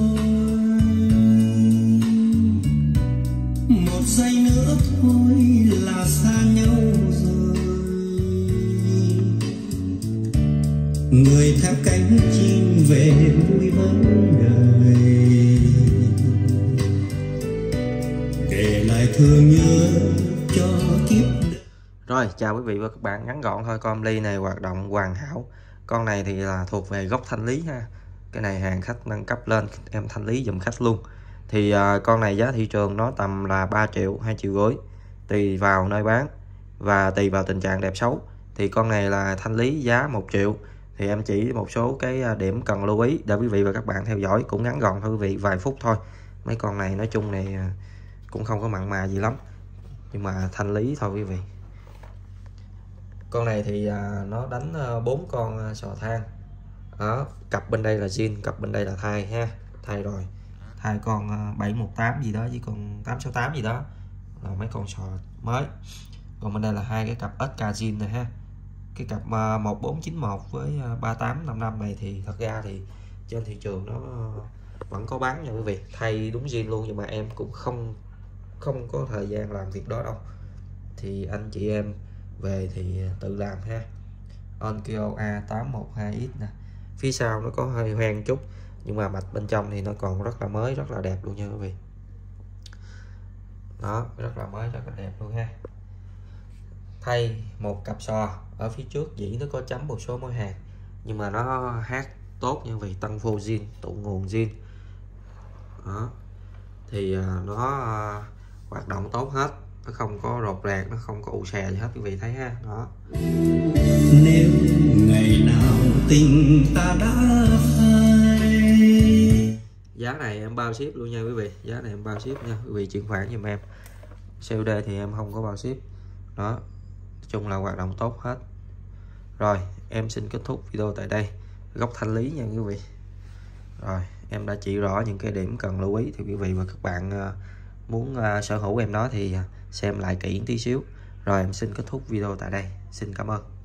rồi. Rồi, chào quý vị và các bạn. Ngắn gọn thôi, con ly này hoạt động hoàn hảo. Con này thì là thuộc về gốc thanh lý ha cái này hàng khách nâng cấp lên em thanh lý dùm khách luôn. Thì à, con này giá thị trường nó tầm là 3 triệu 2 triệu rưỡi tùy vào nơi bán và tùy vào tình trạng đẹp xấu. Thì con này là thanh lý giá 1 triệu thì em chỉ một số cái à, điểm cần lưu ý để quý vị và các bạn theo dõi cũng ngắn gọn thôi quý vị vài phút thôi. Mấy con này nói chung này à, cũng không có mặn mà gì lắm nhưng mà thanh lý thôi quý vị. Con này thì à, nó đánh bốn con sò than đó, cặp bên đây là zin cặp bên đây là thai ha. Thai rồi. Thai con 718 ờ, gì đó, với con 868 gì đó. Là mấy con sò mới. Còn bên đây là hai cái cặp SK zin này ha. Cái cặp ờ, 1491 với ờ, 3855 này thì thật ra thì trên thị trường nó vẫn có bán nha quý vị. Thay đúng zin luôn nhưng mà em cũng không không có thời gian làm việc đó đâu. Thì anh chị em về thì tự làm ha. Onkyo A812X nè phía sau nó có hơi hoen chút, nhưng mà mạch bên trong thì nó còn rất là mới, rất là đẹp luôn nha quý vị. Đó, rất là mới, rất là đẹp luôn ha. Thay một cặp sò, ở phía trước dĩ nó có chấm một số mối hàng nhưng mà nó hát tốt như vậy tăng phô zin tụ nguồn zin đó, thì à, nó à, hoạt động tốt hết, nó không có rột rạc, nó không có ù xè gì hết, quý vị thấy ha. Đó. Nếu tình ta đã phai. Giá này em bao ship luôn nha quý vị. Giá này em bao ship nha. Quý vị chuyển khoản giùm em. COD thì em không có bao ship. Đó. Nói chung là hoạt động tốt hết. Rồi, em xin kết thúc video tại đây. Góc thanh lý nha quý vị. Rồi, em đã chỉ rõ những cái điểm cần lưu ý thì quý vị và các bạn ờ, muốn ờ, sở hữu em đó thì ờ, xem lại kỹ tí xíu. Rồi, em xin kết thúc video tại đây. Xin cảm ơn.